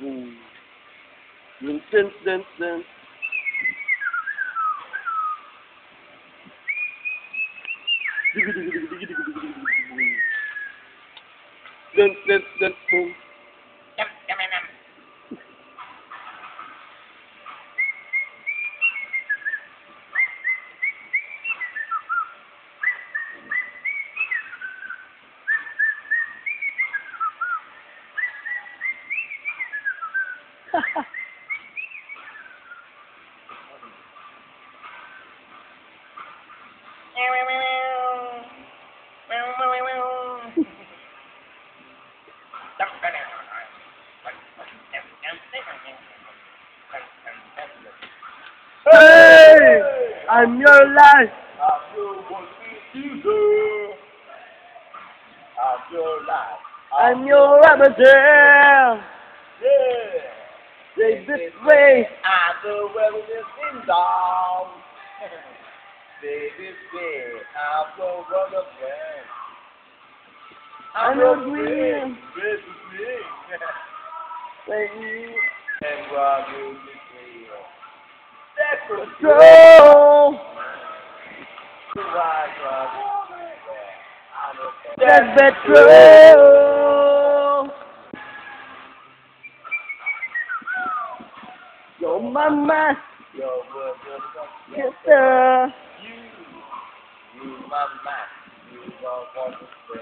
Boom. Dun, dun, dun, dun. Dun, dun, dun, dun. Hey! I'm your life. I'm your user. I'm your life. I'm your Aberdeen. Yeah. David Ray. I'm the wellness in. Baby, say, I'm the rubber friend. I'm your dream. Baby, sing. Baby. And music uh, radio. That's what you Go. rock, rock. I'm That's true. Yo, mama. Yo, what, what, Yes, sir. You, you, my man, you don't want to stay.